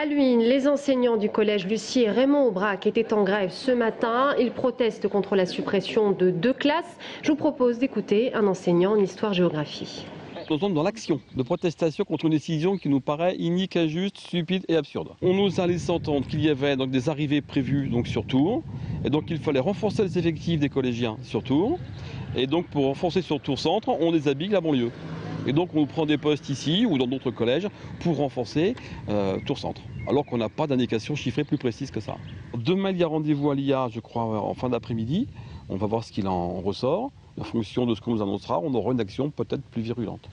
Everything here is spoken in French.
À Luynes, les enseignants du collège Lucie et Raymond Aubrac étaient en grève ce matin. Ils protestent contre la suppression de deux classes. Je vous propose d'écouter un enseignant en histoire-géographie. Nous sommes dans l'action de protestation contre une décision qui nous paraît inique, injuste, stupide et absurde. On nous a laissé entendre qu'il y avait donc des arrivées prévues donc sur Tours, et donc il fallait renforcer les effectifs des collégiens sur Tours, et donc pour renforcer sur Tours Centre, on déshabille la banlieue. Et donc on prend des postes ici ou dans d'autres collèges pour renforcer euh, Tours Centre, alors qu'on n'a pas d'indication chiffrée plus précise que ça. Demain il y a rendez-vous à l'IA, je crois, en fin d'après-midi. On va voir ce qu'il en ressort. En fonction de ce qu'on nous annoncera, on aura une action peut-être plus virulente.